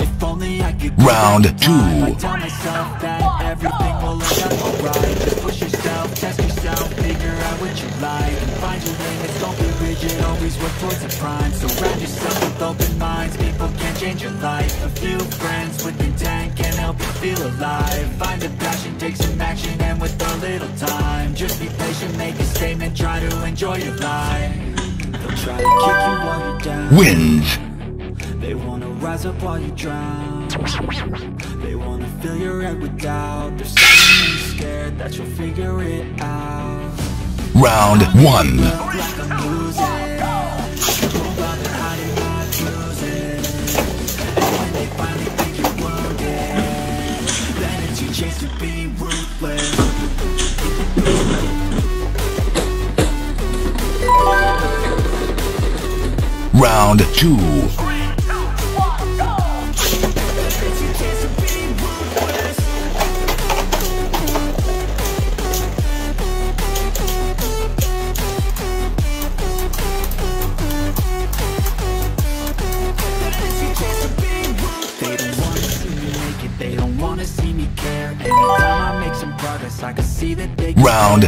if only I could Round back in time, two. Tell myself that everything will end up alright Just push yourself, test yourself, figure out what you like And find your limits, don't be rigid, always work towards a prime Surround yourself with open minds, people can change your life A few friends with intent can help you feel alive Find a passion, take some action, and with a little time Just be patient, make a statement, try to enjoy your life They'll try to kick you while you're down Wins rise up while you drown. They wanna fill your head with doubt. They're suddenly scared that you'll figure it out. Round one. Round 2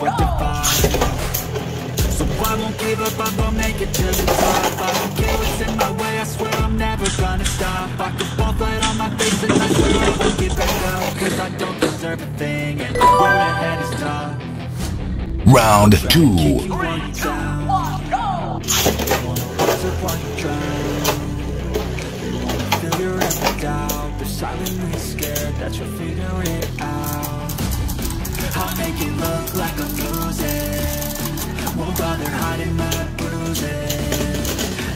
Is So I won't give up, I'm gonna make it to the top I don't care what's in my way, I swear I'm never gonna stop I could fall flat on my face and I swear I won't get back up Cause I don't deserve a thing and the road ahead is tough Round two. you drown They wanna fill your doubt scared that you'll figure it out I'll make it look like I'm losing. Won't bother hiding my bruises.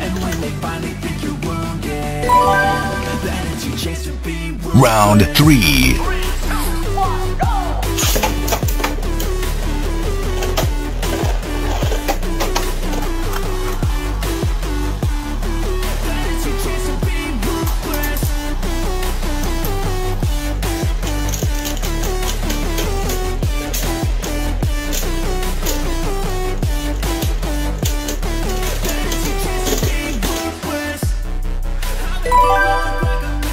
And when they finally think you're wounded That to be wounded. Round 3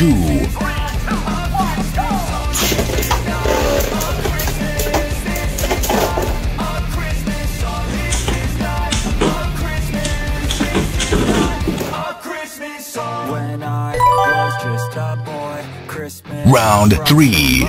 two. When I was just a boy, Christmas Round three.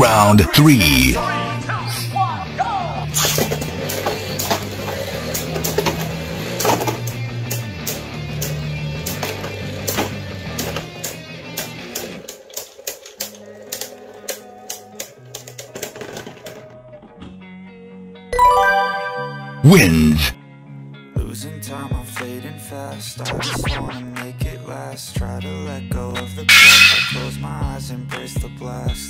Round three. Wins. Losing time, I'm fading fast. I just wanna make it last. Try to let go of the past. I close my eyes, embrace the blast.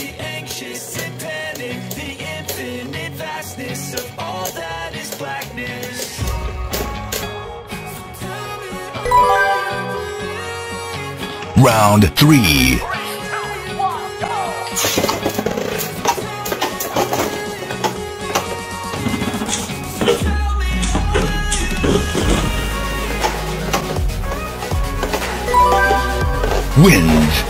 The anxious and panic The infinite vastness Of all that is blackness Round three. Wins.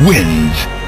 Wins.